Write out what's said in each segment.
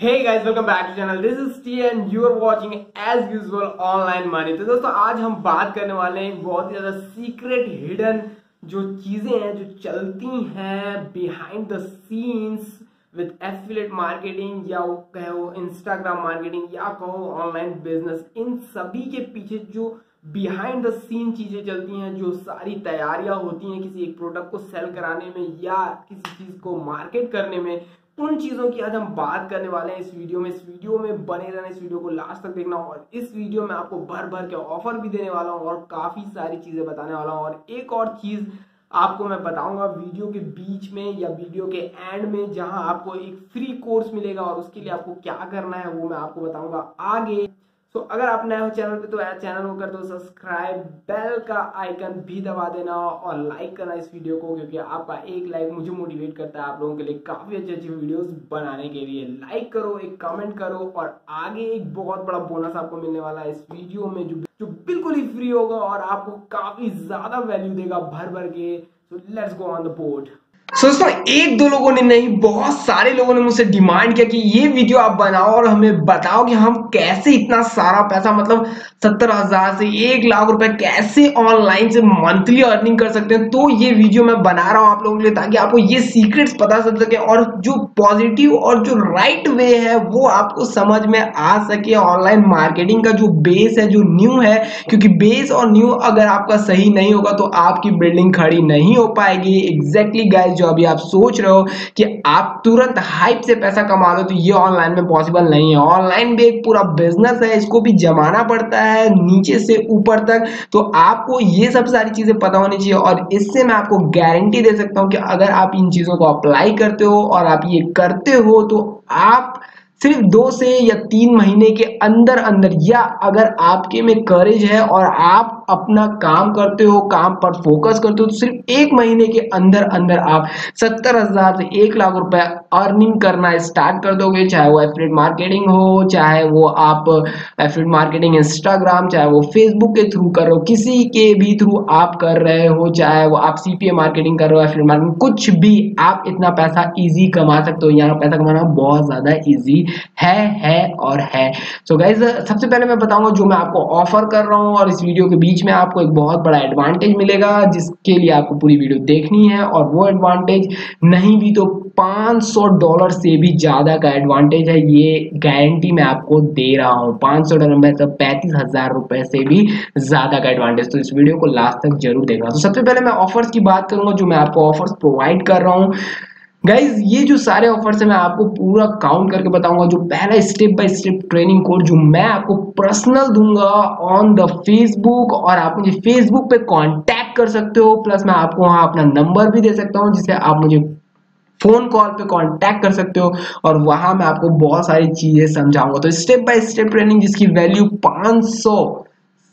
Hey guys, welcome back to channel. This is T and you are watching as usual online money. तो दोस्तों आज हम बात करने वाले हैं बहुत ही ज़्यादा सीक्रेट हिडन जो चीज़ें हैं जो चलती हैं behind the scenes with affiliate marketing या कहो इंस्टाग्राम मार्केटिंग या कहो ऑनलाइन बिज़नेस इन सभी के पीछे जो बिहाइंड द सीन चीज़ें चलती हैं, जो सारी तैयारियाँ होती हैं किसी एक प्रोडक्ट को सेल कराने में या किसी चीज़ को मार्केट करने में, उन चीज़ों की आज हम बात करने वाले हैं इस वीडियो में। इस वीडियो में बने रहना, इस वीडियो को लास्ट तक देखना और इस वीडियो में आपको भर भर के ऑफ़र भी देने वाला हूँ और काफ़ी सारी चीज़ें बताने वाला हूँ। और एक और चीज़ आपको मैं बताऊँगा वीडियो के बीच में या वीडियो के एंड में जहाँ आपको एक फ्री कोर्स मिलेगा और उसके लिए आपको क्या करना है वो मैं आपको बताऊँगा। आगे सो so, अगर आप नए हो चैनल पे तो चैनल को कर दो सब्सक्राइब बेल का आइकन भी दबा देना और लाइक करना इस वीडियो को क्योंकि आपका एक लाइक मुझे मोटिवेट करता है आप लोगों के लिए काफ़ी अच्छी अच्छी वीडियोस बनाने के लिए। लाइक करो एक कमेंट करो और आगे एक बहुत बड़ा बोनस आपको मिलने वाला है इस वीडियो में जो जो बिल्कुल ही फ्री होगा और आपको काफ़ी ज़्यादा वैल्यू देगा भर भर के। So let's go on the board so दोस्तों एक दो लोगों ने नहीं, बहुत सारे लोगों ने मुझसे डिमांड किया कि ये वीडियो आप बनाओ और हमें बताओ कि हम कैसे इतना सारा पैसा मतलब सत्तर हज़ार से एक लाख रुपए कैसे ऑनलाइन से मंथली अर्निंग कर सकते हैं। तो ये वीडियो मैं बना रहा हूँ आप लोगों के लिए ताकि आपको ये सीक्रेट्स पता चल सके और जो पॉजिटिव और जो राइट वे है, वो आपको समझ में आ सके। ऑनलाइन मार्केटिंग का जो बेस है, जो न्यू है, क्योंकि बेस और न्यू अगर आपका सही नहीं होगा तो आपकी बिल्डिंग खड़ी नहीं हो पाएगी। एग्जैक्टली गाइज़ जो अभी आप सोच रहे हो कि आप तुरंत हाइप से पैसा कमा लो तो ये ऑनलाइन में पॉसिबल नहीं है। ऑनलाइन भी एक पूरा बिज़नेस है, इसको भी जमाना पड़ता है, नीचे से ऊपर तक। तो आपको ये सब सारी चीज़ें पता होनी चाहिए और इससे मैं आपको गारंटी दे सकता हूँ कि अगर आप इन चीज़ों को अप्लाई करते हो और आप ये करते हो तो आप सिर्फ़ दो से या तीन महीने के अंदर अंदर या अगर आपके में करेज है और आप अपना काम करते हो, काम पर फोकस करते हो तो सिर्फ़ एक महीने के अंदर अंदर आप सत्तर हज़ार से एक लाख रुपए अर्निंग करना स्टार्ट कर दोगे, चाहे वो एफिलेट मार्केटिंग हो, चाहे वो आप एफिलेट मार्केटिंग इंस्टाग्राम चाहे वो फेसबुक के थ्रू कर किसी के भी थ्रू आप कर रहे हो, चाहे वो आप सीपीए मार्केटिंग कर रहे हो एफिलेट मार्केटिंग कुछ भी आप इतना पैसा इजी कमा सकते हो, यहाँ पैसा कमाना बहुत ज़्यादा इजी है है और है। सो so गाइज़ सबसे पहले मैं बताऊँगा जो मैं आपको ऑफ़र कर रहा हूँ और इस वीडियो के बीच में आपको एक बहुत बड़ा एडवांटेज मिलेगा, जिसके लिए आपको पूरी वीडियो देखनी है। और वो एडवांटेज नहीं भी तो 500 डॉलर से भी ज़्यादा का एडवांटेज है। ये गारंटी मैं आपको दे रहा हूँ। 500 डॉलर में तो पैंतीस हज़ार रुपए से भी ज़्यादा का एडवांटेज तो इस वीडियो को लास्ट तक ज़रूर देखना। तो सबसे पहले मैं ऑफर्स की बात करूँगा, जो मैं आपको ऑफर्स प्रोवाइड कर रहा हूँ। गाइज़ ये जो सारे ऑफर्स है, मैं आपको पूरा काउंट करके बताऊँगा, जो पहला step by step training code जो मैं आपको पर्सनल दूँगा ऑन द फेसबुक और आप मुझे फेसबुक पे कांटेक्ट कर सकते हो प्लस मैं आपको वहाँ अपना नंबर भी दे सकता हूँ, जिससे आप मुझे फ़ोन कॉल पे कांटेक्ट कर सकते हो और वहाँ मैं आपको बहुत सारी चीज़ें समझाऊँगा। तो स्टेप बाय स्टेप ट्रेनिंग जिसकी वैल्यू 500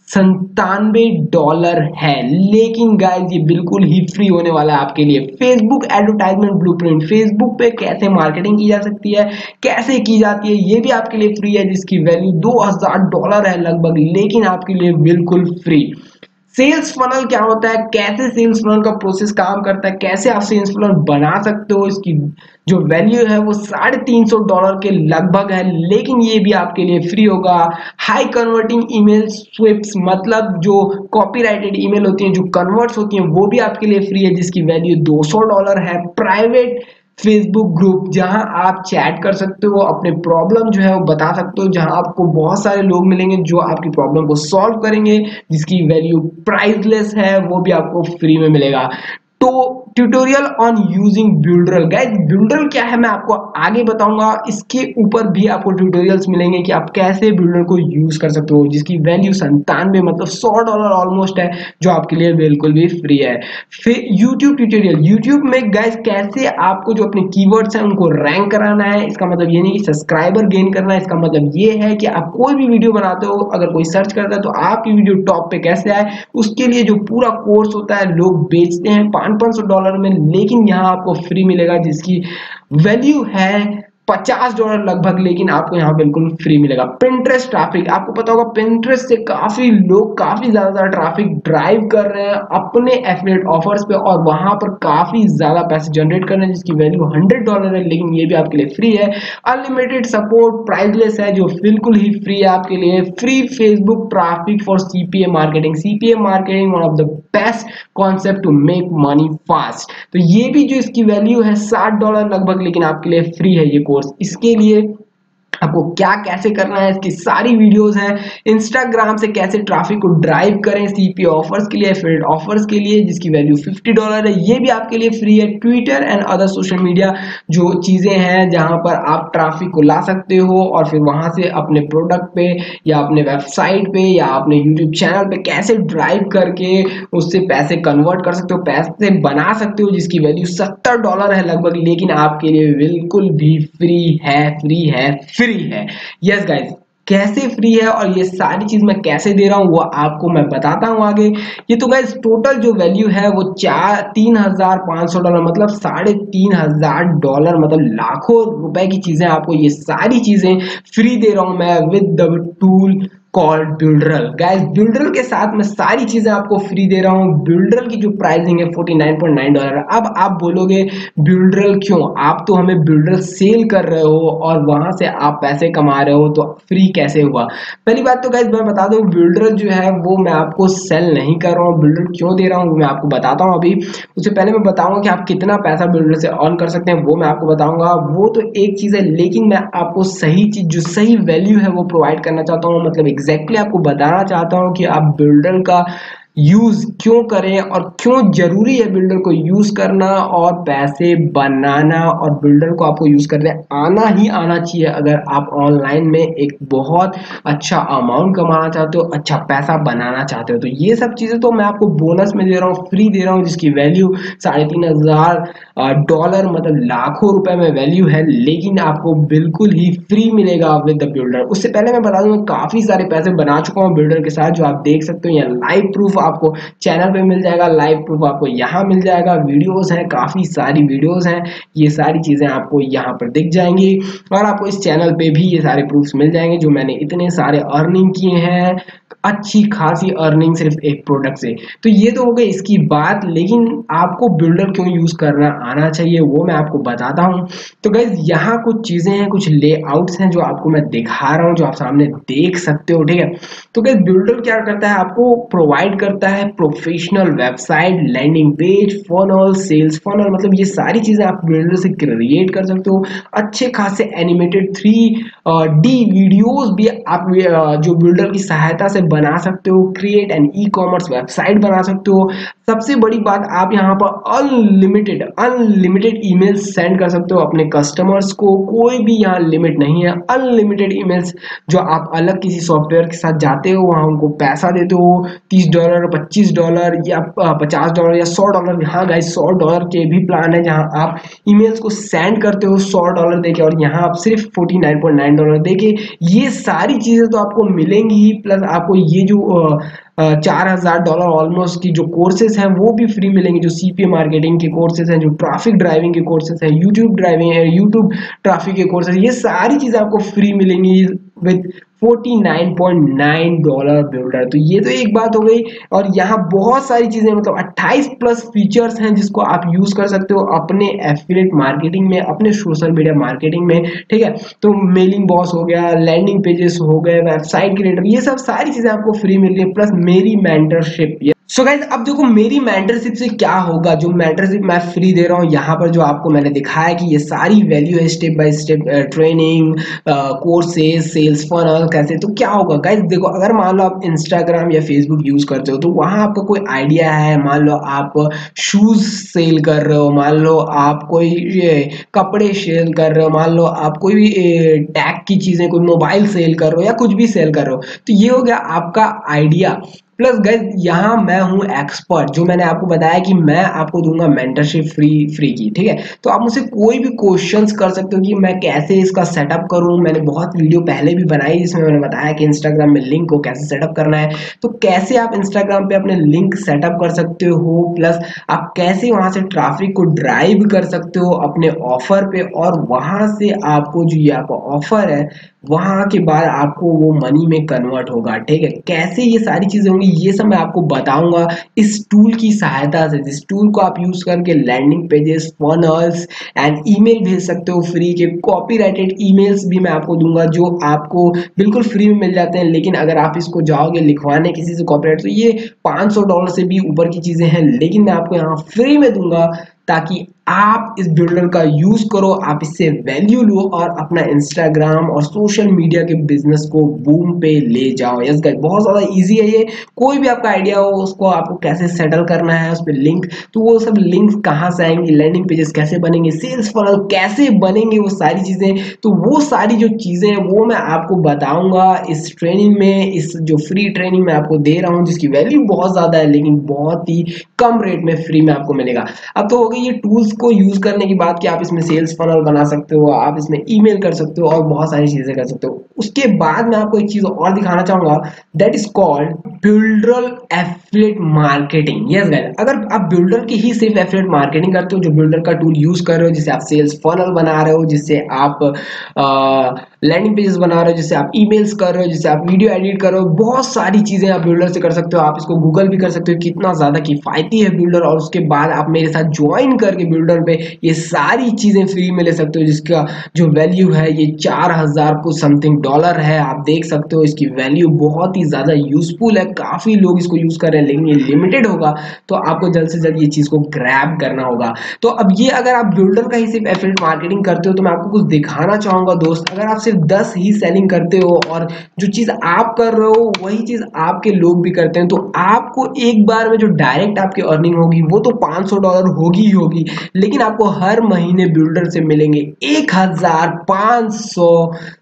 संतानवे डॉलर है। लेकिन गाइज़ ये बिल्कुल ही फ्री होने वाला है आपके लिए। फेसबुक एडवर्टाइजमेंट ब्लूप्रिंट फेसबुक पे कैसे मार्केटिंग की जा सकती है? कैसे की जाती है? ये भी आपके लिए फ्री है, जिसकी वैल्यू 2000 डॉलर है लगभग। लेकिन आपके लिए बिल्कुल फ्री सेल्स फनल क्या होता है? कैसे सेल्स फनल का प्रोसेस काम करता है? कैसे आप सेल्स फनल बना सकते हो? इसकी जो वैल्यू है वो साढ़े तीन सौ डॉलर के लगभग है। लेकिन ये भी आपके लिए फ्री होगा। हाई कन्वर्टिंग ईमेल स्विप्स मतलब जो कॉपीराइटेड ईमेल होती हैं, जो कन्वर्ट्स होती हैं, वो भी आपके लिए फ्री है, जिसकी वैल्यू 200 डॉलर है। प्राइवेट फेसबुक ग्रुप जहाँ आप चैट कर सकते हो, अपने प्रॉब्लम जो है वो बता सकते हो, जहाँ आपको बहुत सारे लोग मिलेंगे जो आपकी प्रॉब्लम को सॉल्व करेंगे, जिसकी वैल्यू प्राइसलेस है, वो भी आपको फ्री में मिलेगा। Tutorial on using builder guys builder क्या है मैं आपको आगे बताऊँगा। इसके ऊपर भी आपको ट्यूटोरियल्स मिलेंगे कि आप कैसे बिल्डर को यूज़ कर सकते हो, जिसकी वैल्यू संतानवे मतलब सौ डॉलर ऑलमोस्ट है, जो आपके लिए बिल्कुल भी फ्री है। फिर यूट्यूब ट्यूटोरियल यूट्यूब में गाइस कैसे आपको जो अपने कीवर्ड्स हैं, उनको रैंक कराना है, इसका मतलब ये नहीं कि सब्सक्राइबर गेन करना है, इसका मतलब ये है कि आप कोई भी वीडियो बनाते हो, अगर कोई सर्च करता है तो आपकी वीडियो टॉप पे कैसे आए, उसके लिए जो पूरा कोर्स होता है, लोग बेचते हैं पाँच पाँच सौ डॉलर में, लेकिन यहाँ आपको फ्री मिलेगा, जिसकी वैल्यू है पचास डॉलर लगभग, लेकिन आपको यहाँ बिल्कुल फ्री मिलेगा। पिंट्रेस्ट ट्रैफ़िक आपको पता होगा पिंट्रेस्ट से काफ़ी लोग, काफ़ी ज़्यादा ज़्यादा ट्रैफ़िक ड्राइव कर रहे हैं अपने एफिलेट ऑफर्स पे, और वहाँ पर काफ़ी ज़्यादा पैसे जनरेट कर रहे हैं, जिसकी वैल्यू हंड्रेड डॉलर है, लेकिन ये भी आपके लिए फ्री है। अनलिमिटेड सपोर्ट प्राइजलेस है, जो बिल्कुल ही फ्री है आपके लिए। Free Facebook traffic for CPA marketing CPA marketing one of the best concept to make money fast तो ये भी जो इसकी वैल्यू है, साठ डॉलर लगभग, लेकिन आपके लिए फ्री है ये कोर्स इसके लिए आपको क्या कैसे करना है, इसकी सारी वीडियोस हैं। इंस्टाग्राम से कैसे ट्रैफ़िक को ड्राइव करें सीपी ऑफर्स के लिए एफिलिएट ऑफर्स के लिए, जिसकी वैल्यू 50 डॉलर है। ये भी आपके लिए फ्री है। Twitter and other social media जो चीज़ें हैं, जहाँ पर आप ट्रैफ़िक को ला सकते हो और फिर वहाँ से अपने प्रोडक्ट पे या अपने वेबसाइट पे या अपने यूट्यूब चैनल पे कैसे ड्राइव करके उससे पैसे कन्वर्ट कर सकते हो, पैसे बना सकते हो, जिसकी वैल्यू सत्तर डॉलर है लगभग, लेकिन आपके लिए बिल्कुल भी फ्री है फ्री है फ्री फ्री है। यस गाइज़ कैसे फ्री है और ये सारी चीज़ मैं कैसे दे रहा हूँ, वो आपको मैं बताता हूँ आगे। ये तो गाइज़ टोटल जो वैल्यू है, वो चार, तीन हज़ार पाँच सौ डॉलर मतलब साढ़े तीन हज़ार डॉलर मतलब लाखों रुपए की चीज़ें आपको ये सारी चीज़ें फ्री दे रहा हूँ मैं with the tool called Builderall guys Builderall के साथ मैं सारी चीज़ें आपको फ्री दे रहा हूँ। बिल्डरल की जो प्राइसिंग है 49.9 डॉलर अब आप बोलोगे बिल्डरल क्यों? आप तो हमें बिल्डरल सेल कर रहे हो और वहाँ से आप पैसे कमा रहे हो तो फ्री कैसे हुआ? पहली बात तो गाइज़ मैं बता दूँ बिल्डरल जो है, वो मैं आपको सेल नहीं कर रहा हूँ। बिल्डर क्यों दे रहा हूँ मैं आपको बताता हूँ अभी। उससे पहले मैं बताऊँगा कि आप कितना पैसा बिल्डर से अर्न कर सकते हैं, वो मैं आपको बताऊँगा। वो तो एक चीज़ है, लेकिन मैं आपको सही चीज़, जो सही वैल्यू है, वो प्रोवाइड करना चाहता हूँ। मतलब एग्जैक्टली आपको बताना चाहता हूँ कि आप बिल्डर का यूज़ क्यों करें और क्यों ज़रूरी है बिल्डर को यूज़ करना और पैसे बनाना और बिल्डर को आपको यूज़ करने आना ही आना चाहिए। अगर आप ऑनलाइन में एक बहुत अच्छा अमाउंट कमाना चाहते हो अच्छा पैसा बनाना चाहते हो तो ये सब चीज़ें तो मैं आपको बोनस में दे रहा हूँ फ्री दे रहा हूँ, जिसकी वैल्यू साढ़े तीन हज़ार डॉलर मतलब लाखों रुपए में वैल्यू है, लेकिन आपको बिल्कुल ही फ्री मिलेगा विद द बिल्डर उससे पहले मैं बता दूँगा काफ़ी सारे पैसे बना चुका हूँ बिल्डर के साथ, जो आप देख सकते हो या लाइव प्रूफ आपको चैनल पे मिल जाएगा लाइव प्रूफ आपको यहाँ मिल जाएगा वीडियोज़ हैं, काफ़ी सारी वीडियोस हैं, ये सारी चीज़ें आपको यहाँ पर दिख जाएँगी, और आपको इस चैनल पे भी ये सारे प्रूफ्स मिल जाएँगे, जो मैंने इतने सारे अर्निंग किए हैं, अच्छी खासी अर्निंग सिर्फ़ एक प्रोडक्ट से। तो ये तो हो गई इसकी बात, लेकिन आपको बिल्डर क्यों यूज़ करना आना चाहिए, वो मैं आपको बताता हूँ। तो गैस यहाँ कुछ चीज़ें हैं, कुछ लेआउट्स हैं जो आपको मैं दिखा रहा हूँ, जो आप सामने देख सकते हो, ठीक है? तो गैस बिल्डर क्या करता है? आपको प्रोवाइड करता है professional website landing page funnel sales funnel मतलब ये सारी चीज़ें आप बिल्डर से क्रिएट कर सकते हो। अच्छे खासे एनिमेटेड थ्री डी वीडियोज़ भी आप जो बिल्डर की सहायता से बना सकते हो create an e commerce website बना सकते हो। सबसे बड़ी बात, आप यहाँ पर अनलिमिटेड अनलिमिटेड ईमेल सेंड कर सकते हो अपने कस्टमर्स को। कोई भी यहाँ लिमिट नहीं है। अनलिमिटेड ईमेल्स जो आप अलग किसी सॉफ्टवेयर के साथ जाते हो, वहाँ उनको पैसा देते हो। तीस डॉलर पच्चीस डॉलर या पचास डॉलर या सौ डॉलर यहाँ गए सौ डॉलर के भी प्लान है जहाँ आप ईमेल्स को सेंड करते हो सौ डॉलर देके और यहाँ आप सिर्फ़ forty nine point nine dollar देके। ये सारी चीज़ें तो आपको मिलेंगी ही प्लस आपको ये जो चार हज़ार डॉलर ऑलमोस्ट की जो कोर्सेज हैं, वो भी फ्री मिलेंगे, जो सी मार्केटिंग के कोर्सेज हैं, जो ट्रैफ़िक ड्राइविंग के कोर्सेज हैं यूट्यूब ड्राइविंग है यूट्यूब ट्राफिक के कोर्सेज ये सारी चीज़ें आपको फ्री मिलेंगी। विद 49.9 डॉलर बिल्डर तो ये तो एक बात हो गई, और यहाँ बहुत सारी चीज़ें मतलब 28 प्लस फीचर्स हैं जिसको आप यूज़ कर सकते हो अपने एफिलेट मार्केटिंग में, अपने सोशल मीडिया मार्केटिंग में, ठीक है? तो मेलिंग बॉस हो गया लैंडिंग पेजेस हो गए वेबसाइट क्रिएटर ये सब सारी चीज़ें आपको फ्री मिल रही है प्लस मेरी मेंटरशिप सो so गाइज़ अब देखो मेरी मेंटरशिप से क्या होगा? जो मेंटरशिप मैं फ्री दे रहा हूँ, यहाँ पर जो आपको मैंने दिखाया कि ये सारी वैल्यू है step by step training courses sales funnel कैसे? तो क्या होगा? गाइज़ देखो, अगर मान लो आप इंस्टाग्राम या फेसबुक यूज़ करते हो तो वहाँ आपका कोई आइडिया है, मान लो आप शूज़ सेल कर रहे हो, मान लो आप कोई कपड़े सेल कर रहे हो, मान लो आप कोई भी टैग की चीज़ें, कोई मोबाइल सेल कर रहे हो या कुछ भी सेल कर रहे हो तो ये हो गया आपका आइडिया प्लस गैस यहाँ मैं हूँ एक्सपर्ट जो मैंने आपको बताया कि मैं आपको दूँगा मेंटरशिप फ्री फ्री की, ठीक है? तो आप मुझसे कोई भी क्वेश्चंस कर सकते हो कि मैं कैसे इसका सेटअप करूँ? मैंने बहुत वीडियो पहले भी बनाई जिसमें मैंने बताया कि इंस्टाग्राम में लिंक को कैसे सेटअप करना है। तो कैसे आप इंस्टाग्राम पे अपने लिंक सेटअप कर सकते हो? प्लस आप कैसे वहाँ से ट्राफिक को ड्राइव कर सकते हो अपने ऑफ़र पे? और वहाँ से आपको जो ये आपका ऑफ़र है, वहाँ के बाद आपको वो मनी में कन्वर्ट होगा, ठीक है? कैसे ये सारी चीज़ें होंगी? ये सब मैं आपको बताऊँगा इस टूल की सहायता से, जिस टूल को आप यूज़ करके landing pages funnels and email भेज सकते हो फ्री के। कॉपीराइटेड ईमेल्स भी मैं आपको दूँगा, जो आपको बिल्कुल फ्री में मिल जाते हैं, लेकिन अगर आप इसको जाओगे लिखवाने किसी से कॉपीराइट तो ये 500 डॉलर से भी ऊपर की चीज़ें हैं, लेकिन मैं आपको यहाँ फ्री में दूँगा, ताकि आप इस बिल्डर का यूज़ करो, आप इससे वैल्यू लो और अपना इंस्टाग्राम और सोशल मीडिया के बिज़नेस को बूम पे ले जाओ। यस गाइस बहुत ज़्यादा इजी है ये। कोई भी आपका आइडिया हो, उसको आपको कैसे सेटल करना है, उस पर लिंक तो वो सब लिंक कहाँ से आएँगे लैंडिंग पेजेस कैसे बनेंगे सेल्स फनल कैसे बनेंगे, वो सारी चीज़ें। तो वो सारी जो चीज़ें हैं, वो मैं आपको बताऊँगा इस ट्रेनिंग में, इस जो फ्री ट्रेनिंग मैं आपको दे रहा हूँ, जिसकी वैल्यू बहुत ज़्यादा है, लेकिन बहुत ही कम रेट में फ्री में आपको मिलेगा। अब तो हो गई ये टूल्स को यूज़ करने की बात कि आप इसमें सेल्स फनल बना सकते हो, आप इसमें ईमेल कर सकते हो और बहुत सारी चीज़ें कर सकते हो। उसके बाद मैं आपको एक चीज़ और दिखाना चाहूँगा that is called Builderall affiliate marketing yes guys अगर आप बिल्डर की ही सिर्फ़ एफिलेट मार्केटिंग करते हो, जो बिल्डर का टूल यूज़ कर रहे हो जिससे आप सेल्स फनल बना रहे हो, जिससे आप लैंडिंग पेजेस बना रहे हो जैसे आप ईमेल्स कर रहे हो जैसे आप वीडियो एडिट कर रहे हो, बहुत सारी चीज़ें आप बिल्डर से कर सकते हो। आप इसको गूगल भी कर सकते हो, कितना ज़्यादा किफायती है बिल्डर और उसके बाद आप मेरे साथ ज्वाइन करके बिल्डर पे ये सारी चीज़ें फ्री में ले सकते हो, जिसका जो वैल्यू है, ये चार हज़ार कुछ समथिंग डॉलर है। आप देख सकते हो, इसकी वैल्यू बहुत ही ज़्यादा यूजफुल है। काफ़ी लोग इसको यूज़ कर रहे हैं, लेकिन ये लिमिटेड होगा तो आपको जल्द से जल्द ये चीज़ को ग्रैब करना होगा। तो अब ये अगर आप बिल्डर का ही सिर्फ़ एफिलिएट मार्केटिंग करते हो तो मैं आपको कुछ दिखाना चाहूँगा, दोस्त। अगर आप सिर्फ़ दस ही सेलिंग करते हो और जो चीज़ आप कर रहे हो, वही चीज़ आपके लोग भी करते हैं। तो आपको एक बार में जो डायरेक्ट आपकी अर्निंग होगी, वो तो 500 डॉलर होगी ही होगी। लेकिन आपको हर महीने बिल्डर से मिलेंगे एक हज़ार पाँच सौ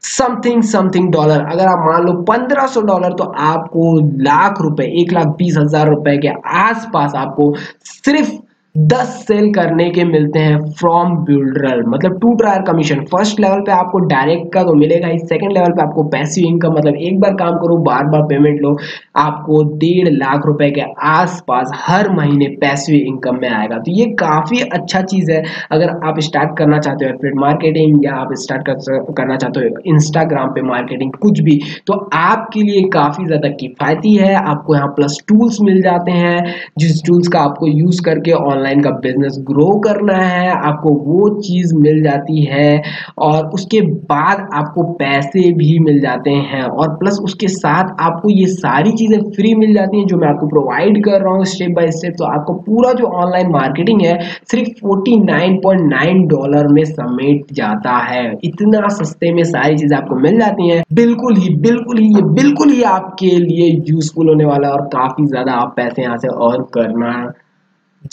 समथिंग समथिंग डॉलर अगर आप मान लो पंद्रह सौ डॉलर तो आपको लाख रुपए, एक लाख बीस हज़ार रुपए के आसपास आपको सिर्फ़ दस सेल करने के मिलते हैं फ्रॉम बिल्डर मतलब two tier commission first level पे आपको डायरेक्ट का तो मिलेगा ही सेकंड लेवल पे आपको पैसिव इनकम मतलब एक बार काम करो बार बार पेमेंट लो आपको डेढ़ लाख रुपए के आसपास हर महीने पैसिव इनकम में आएगा। तो ये काफ़ी अच्छा चीज़ है। अगर आप स्टार्ट करना चाहते हो एफिलेट मार्केटिंग या आप स्टार्ट कर, करना चाहते हो इंस्टाग्राम पे मार्केटिंग कुछ भी तो आपके लिए काफ़ी ज़्यादा किफायती है। आपको यहाँ प्लस टूल्स मिल जाते हैं जिस टूल्स का आपको यूज़ करके ऑनलाइन ऑनलाइन का बिज़नेस ग्रो करना है, आपको वो चीज़ मिल जाती है और उसके बाद आपको पैसे भी मिल जाते हैं और प्लस उसके साथ आपको ये सारी चीज़ें फ्री मिल जाती हैं जो मैं आपको प्रोवाइड कर रहा हूँ स्टेप बाय स्टेप तो आपको पूरा जो ऑनलाइन मार्केटिंग है, सिर्फ़ 49.9 डॉलर में समेट जाता है। इतना सस्ते में सारी चीज़ें आपको मिल जाती हैं। बिल्कुल ही बिल्कुल ही, ये बिल्कुल ही आपके लिए यूजफुल होने वाला है और काफ़ी ज़्यादा आप पैसे यहाँ से अर्न करना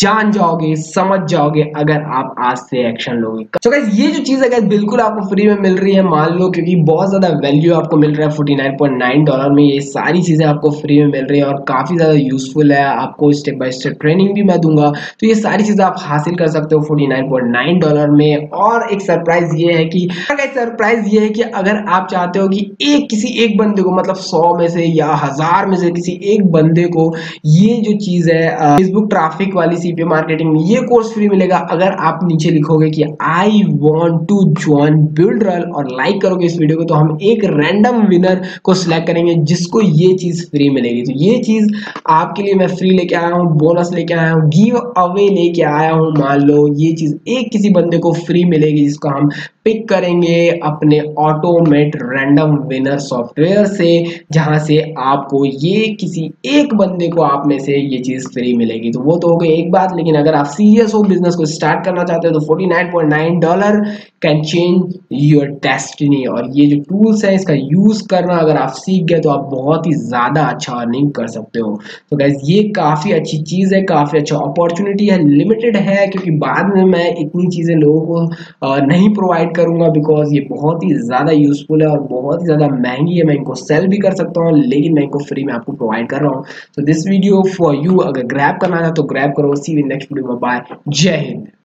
जान जाओगे, समझ जाओगे अगर आप आज से एक्शन लोगे। तो so ये जो चीज़ है बिल्कुल आपको फ्री में मिल रही है, मान लो, क्योंकि बहुत ज़्यादा वैल्यू आपको मिल रहा है 49.9 डॉलर में ये सारी चीज़ें आपको फ्री में मिल रही है और काफ़ी ज़्यादा यूजफुल है। आपको स्टेप बाय स्टेप ट्रेनिंग भी मैं दूँगा। तो ये सारी चीज़ें आप हासिल कर सकते हो फोर्टी डॉलर में। और एक सरप्राइज़ ये है कि सरप्राइज़ ये है कि अगर आप चाहते हो कि एक किसी एक बंदे को मतलब सौ में से या हज़ार में से किसी एक बंदे को ये जो चीज़ है फेसबुक ट्राफिक वाली सीपी मार्केटिंग में ये कोर्स फ्री मिलेगा। अगर आप नीचे लिखोगे कि I want to join Builderall और लाइक करोगे इस वीडियो को तो हम एक रैंडम विनर को सिलेक्ट करेंगे, जिसको ये चीज़ फ्री मिलेगी। तो ये चीज़ आपके लिए मैं फ्री लेके आया हूँ बोनस लेके आया हूँ गिव अवे लेके आया हूँ। मान लो ये चीज़ एक किसी बंदे को फ्री मिलेगी, जिसको हम पिक करेंगे अपने ऑटोमेट रैंडम विनर सॉफ्टवेयर से, जहाँ से आपको ये किसी एक बंदे को आप में से ये चीज़ फ्री मिलेगी। तो वो तो हो गई एक बात, लेकिन अगर आप सीरियस हो बिज़नेस को स्टार्ट करना चाहते हो तो 49.9 dollar can change your destiny और ये जो टूल्स है, इसका यूज़ करना अगर आप सीख गए तो आप बहुत ही ज़्यादा अच्छा अर्निंग कर सकते हो। तो गैस ये काफ़ी अच्छी चीज़ है, काफ़ी अच्छा अपॉर्चुनिटी है लिमिटेड है, क्योंकि बाद में मैं इतनी चीज़ें लोगों को नहीं प्रोवाइड करूँगा बिकॉज़ ये बहुत ही ज़्यादा यूजफुल है और बहुत ही ज़्यादा महँगी है। मैं इनको सेल भी कर सकता हूँ, लेकिन मैं इनको फ्री में आपको प्रोवाइड कर रहा हूँ। तो दिस वीडियो फॉर यू अगर ग्रैप करना है तो ग्रैप करो। सी नेक्स्ट वीडियो बाय जय हिंद।